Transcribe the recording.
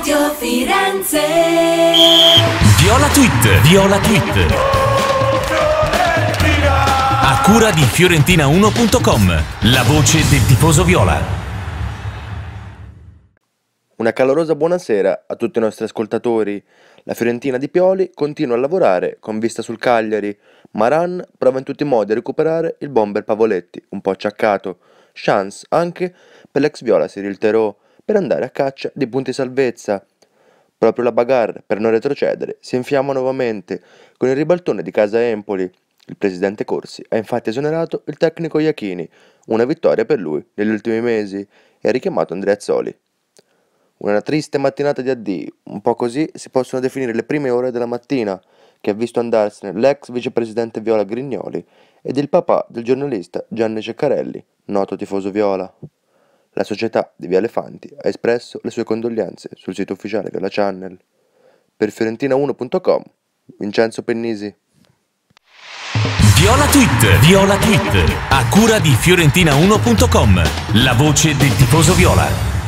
Radio Firenze. Viola Tweet, Viola Tweet. A cura di Fiorentina1.com, la voce del tifoso viola. Una calorosa buonasera a tutti i nostri ascoltatori. La Fiorentina di Pioli continua a lavorare con vista sul Cagliari. Maran prova in tutti i modi a recuperare il bomber Pavoletti, un po' acciaccato. Chance anche per l'ex viola Cyril Terò per andare a caccia di punti salvezza. Proprio la bagarre, per non retrocedere, si infiamma nuovamente con il ribaltone di casa Empoli. Il presidente Corsi ha infatti esonerato il tecnico Iachini, una vittoria per lui negli ultimi mesi, e ha richiamato Andrea Azzoli. Una triste mattinata di addii, un po' così si possono definire le prime ore della mattina, che ha visto andarsene l'ex vicepresidente Viola Grignoli ed il papà del giornalista Gianni Ceccarelli, noto tifoso Viola. La società di Via Elefanti ha espresso le sue condoglianze sul sito ufficiale Viola Channel. Per fiorentina1.com, Vincenzo Pennisi. Viola Tweet, Viola Tweet. A cura di Fiorentina1.com, la voce del tifoso viola.